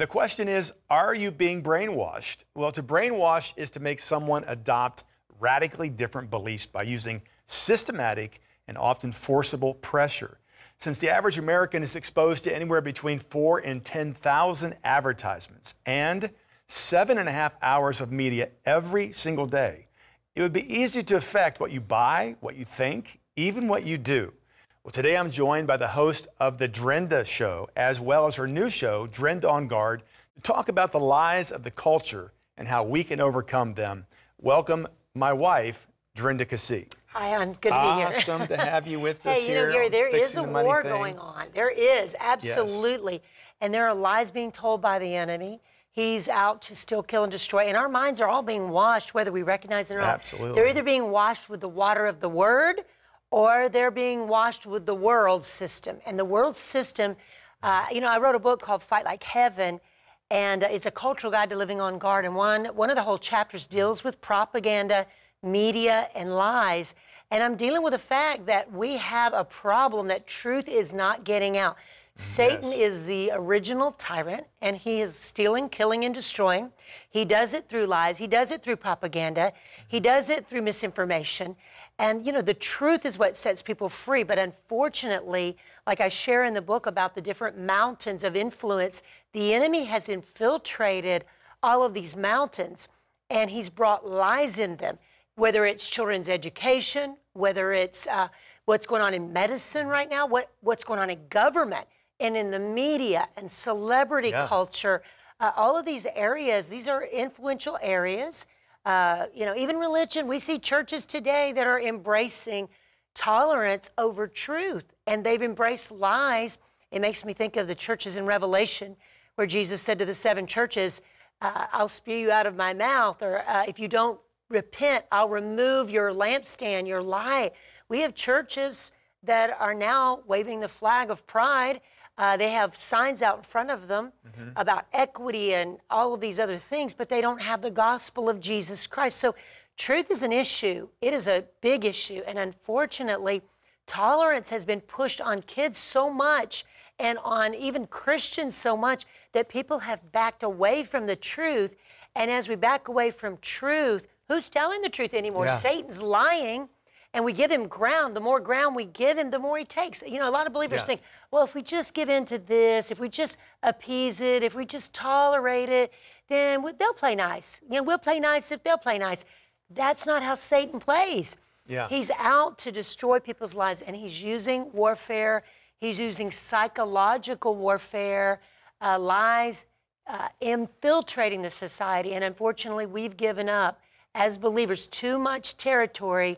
The question is, are you being brainwashed? Well, to brainwash is to make someone adopt radically different beliefs by using systematic and often forcible pressure. Since the average American is exposed to anywhere between four and 10,000 advertisements and seven and a half hours of media every single day, it would be easy to affect what you buy, what you think, even what you do. Well, today I'm joined by the host of The Drenda Show, as well as her new show, Drenda on Guard, to talk about the lies of the culture and how we can overcome them. Welcome, my wife, Drenda Keesee. Hi, Ann. Good to awesome be here. Awesome to have you with us hey, you know, Gary, there is a the war thing. going on. There is, absolutely. Yes. And there are lies being told by the enemy. He's out to still kill and destroy. And our minds are all being washed, whether we recognize it or not. Absolutely. They're either being washed with the water of the word or they're being washed with the world system. And the world system, uh, you know, I wrote a book called Fight Like Heaven, and uh, it's a cultural guide to living on guard. And one, one of the whole chapters deals with propaganda, media, and lies. And I'm dealing with the fact that we have a problem that truth is not getting out. Satan yes. is the original tyrant, and he is stealing, killing, and destroying. He does it through lies. He does it through propaganda. He does it through misinformation. And, you know, the truth is what sets people free. But unfortunately, like I share in the book about the different mountains of influence, the enemy has infiltrated all of these mountains, and he's brought lies in them, whether it's children's education, whether it's uh, what's going on in medicine right now, what, what's going on in government and in the media and celebrity yeah. culture, uh, all of these areas, these are influential areas. Uh, you know, even religion, we see churches today that are embracing tolerance over truth, and they've embraced lies. It makes me think of the churches in Revelation where Jesus said to the seven churches, uh, I'll spew you out of my mouth, or uh, if you don't repent, I'll remove your lampstand, your light. We have churches that are now waving the flag of pride uh, they have signs out in front of them mm-hmm. about equity and all of these other things, but they don't have the gospel of Jesus Christ. So, truth is an issue. It is a big issue. And unfortunately, tolerance has been pushed on kids so much and on even Christians so much that people have backed away from the truth. And as we back away from truth, who's telling the truth anymore? Yeah. Satan's lying and we give him ground. The more ground we give him, the more he takes. You know, a lot of believers yeah. think, well, if we just give in to this, if we just appease it, if we just tolerate it, then they'll play nice. You know, we'll play nice if they'll play nice. That's not how Satan plays. Yeah. He's out to destroy people's lives, and he's using warfare. He's using psychological warfare, uh, lies, uh, infiltrating the society. And unfortunately, we've given up as believers too much territory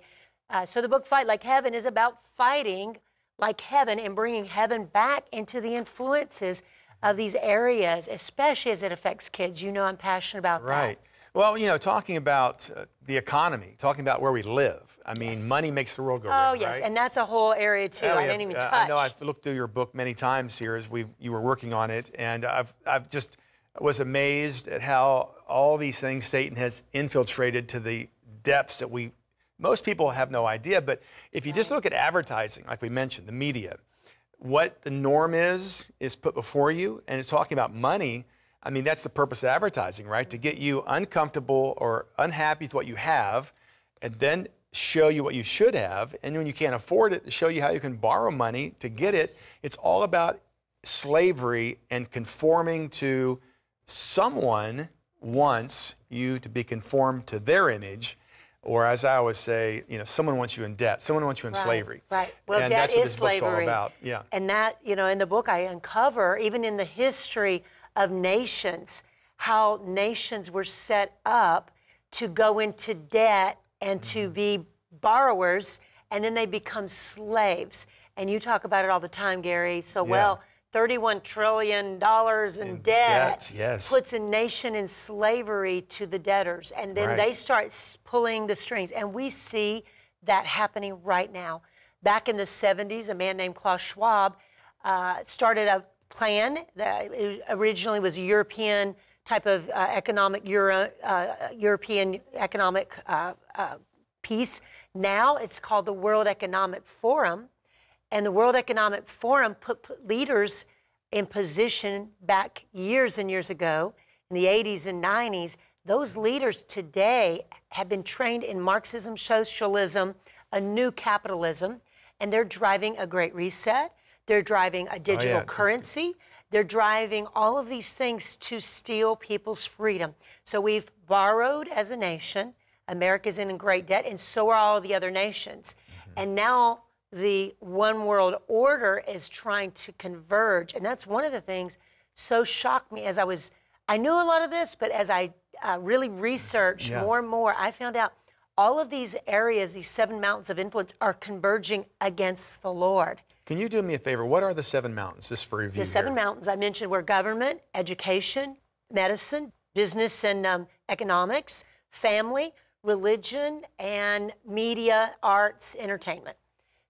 uh, so the book Fight Like Heaven is about fighting like heaven and bringing heaven back into the influences of these areas, especially as it affects kids. You know I'm passionate about right. that. Right. Well, you know, talking about uh, the economy, talking about where we live. I mean, yes. money makes the world go oh, round. Oh yes, right? and that's a whole area too. Yeah, I have, didn't even uh, touch. I know I've looked through your book many times here as we you were working on it, and I've I've just was amazed at how all these things Satan has infiltrated to the depths that we most people have no idea, but if you just look at advertising, like we mentioned, the media, what the norm is, is put before you, and it's talking about money. I mean, that's the purpose of advertising, right? To get you uncomfortable or unhappy with what you have, and then show you what you should have. And when you can't afford it, to show you how you can borrow money to get it. It's all about slavery and conforming to someone wants you to be conformed to their image or as I always say, you know, someone wants you in debt, someone wants you in right, slavery. Right. Well, and that that's what this slavery. book's all about. Yeah. And that, you know, in the book I uncover, even in the history of nations, how nations were set up to go into debt and mm-hmm. to be borrowers, and then they become slaves. And you talk about it all the time, Gary, so yeah. well. $31 trillion in, in debt, debt yes. puts a nation in slavery to the debtors. And then right. they start pulling the strings. And we see that happening right now. Back in the 70s, a man named Klaus Schwab uh, started a plan that originally was a European type of uh, economic Euro, uh, European economic uh, uh, piece. Now it's called the World Economic Forum and the World Economic Forum put, put leaders in position back years and years ago in the 80s and 90s. Those leaders today have been trained in Marxism, socialism, a new capitalism, and they're driving a great reset. They're driving a digital oh, yeah. currency. They're driving all of these things to steal people's freedom. So we've borrowed as a nation. America's in great debt, and so are all the other nations. Mm-hmm. And now the one world order is trying to converge. And that's one of the things so shocked me as I was, I knew a lot of this, but as I uh, really researched yeah. more and more, I found out all of these areas, these seven mountains of influence, are converging against the Lord. Can you do me a favor? What are the seven mountains, just for review? The seven here? mountains I mentioned were government, education, medicine, business and um, economics, family, religion, and media, arts, entertainment.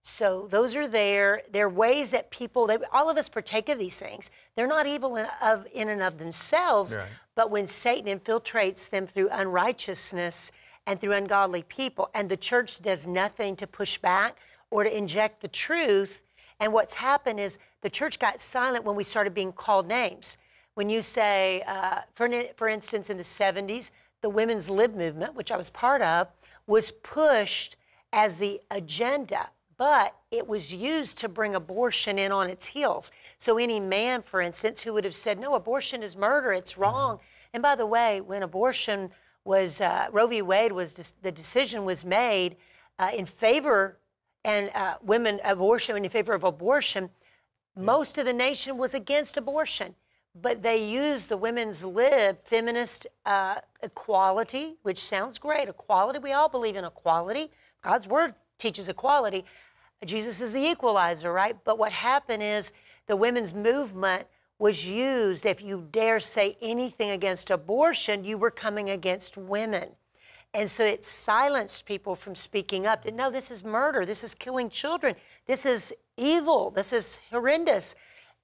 So those are there. They're ways that people, they, all of us partake of these things. They're not evil in, of, in and of themselves, right. but when Satan infiltrates them through unrighteousness and through ungodly people, and the church does nothing to push back or to inject the truth, and what's happened is the church got silent when we started being called names. When you say, uh, for, for instance, in the 70s, the women's lib movement, which I was part of, was pushed as the agenda, but it was used to bring abortion in on its heels. So any man, for instance, who would have said, no, abortion is murder, it's wrong. And by the way, when abortion was, uh, Roe v. Wade was, the decision was made uh, in favor and uh, women abortion in favor of abortion, most of the nation was against abortion. But they used the women's lib, feminist uh, equality, which sounds great. Equality, we all believe in equality. God's word teaches equality. Jesus is the equalizer, right? But what happened is the women's movement was used. If you dare say anything against abortion, you were coming against women. And so it silenced people from speaking up that no, this is murder, this is killing children, this is evil, this is horrendous.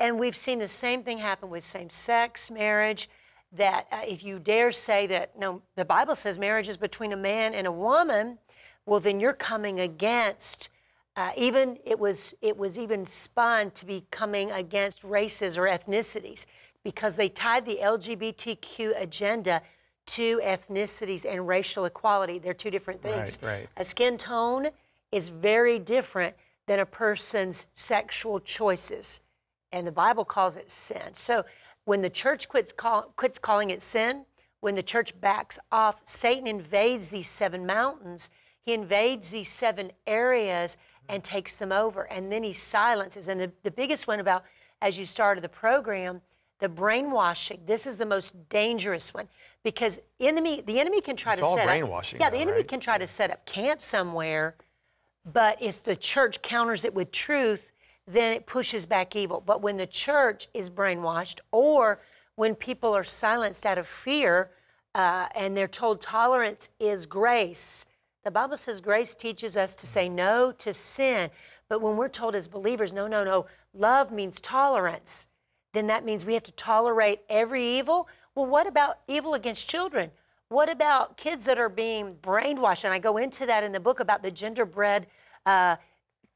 And we've seen the same thing happen with same sex marriage. That uh, if you dare say that, no, the Bible says marriage is between a man and a woman, well, then you're coming against. Uh, even it was it was even spun to be coming against races or ethnicities because they tied the LGBTQ agenda to ethnicities and racial equality. They're two different things. Right, right. A skin tone is very different than a person's sexual choices. And the Bible calls it sin. So when the church quits, call, quits calling it sin, when the church backs off, Satan invades these seven mountains. He invades these seven areas and takes them over. And then he silences. And the, the biggest one about, as you started the program, the brainwashing. This is the most dangerous one because enemy, the enemy can try it's to all set brainwashing. Up, yeah, though, the enemy right? can try to set up camp somewhere, but if the church counters it with truth, then it pushes back evil. But when the church is brainwashed, or when people are silenced out of fear, uh, and they're told tolerance is grace. The Bible says grace teaches us to say no to sin. But when we're told as believers, no, no, no, love means tolerance then that means we have to tolerate every evil. Well, what about evil against children? What about kids that are being brainwashed? And I go into that in the book about the genderbread uh,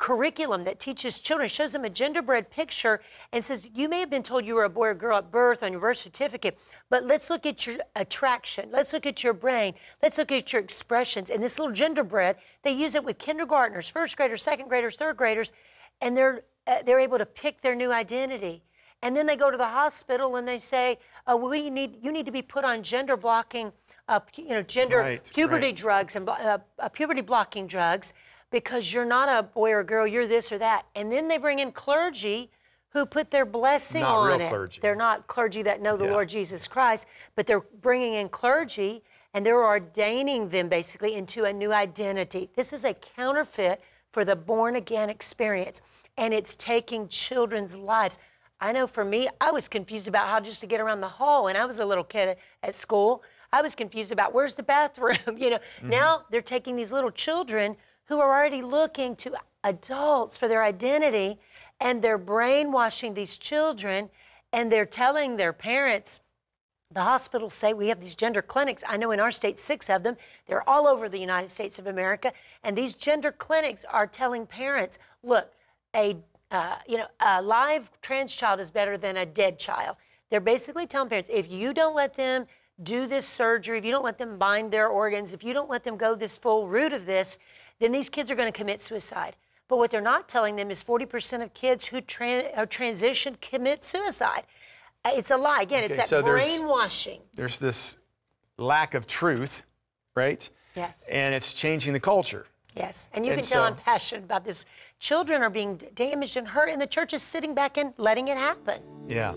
curriculum that teaches children, shows them a genderbread picture and says, You may have been told you were a boy or girl at birth on your birth certificate, but let's look at your attraction. Let's look at your brain. Let's look at your expressions. And this little genderbread, they use it with kindergartners, first graders, second graders, third graders, and they're, uh, they're able to pick their new identity. And then they go to the hospital and they say, oh, we need, you need to be put on gender blocking, uh, you know, gender right, puberty right. drugs and uh, uh, puberty blocking drugs because you're not a boy or a girl, you're this or that. And then they bring in clergy who put their blessing not on real it. Clergy. They're not clergy that know the yeah. Lord Jesus Christ, but they're bringing in clergy and they're ordaining them basically into a new identity. This is a counterfeit for the born again experience, and it's taking children's lives. I know for me, I was confused about how just to get around the hall when I was a little kid at school. I was confused about where's the bathroom. you know, mm-hmm. now they're taking these little children who are already looking to adults for their identity and they're brainwashing these children and they're telling their parents, the hospitals say we have these gender clinics. I know in our state, six of them. They're all over the United States of America. And these gender clinics are telling parents, look, a uh, you know, a live trans child is better than a dead child. They're basically telling parents if you don't let them do this surgery, if you don't let them bind their organs, if you don't let them go this full route of this, then these kids are going to commit suicide. But what they're not telling them is 40% of kids who tra- transition commit suicide. Uh, it's a lie. Again, okay, it's that so brainwashing. There's, there's this lack of truth, right? Yes. And it's changing the culture. Yes, and you and can tell so, I'm passionate about this. Children are being damaged and hurt, and the church is sitting back and letting it happen. Yeah.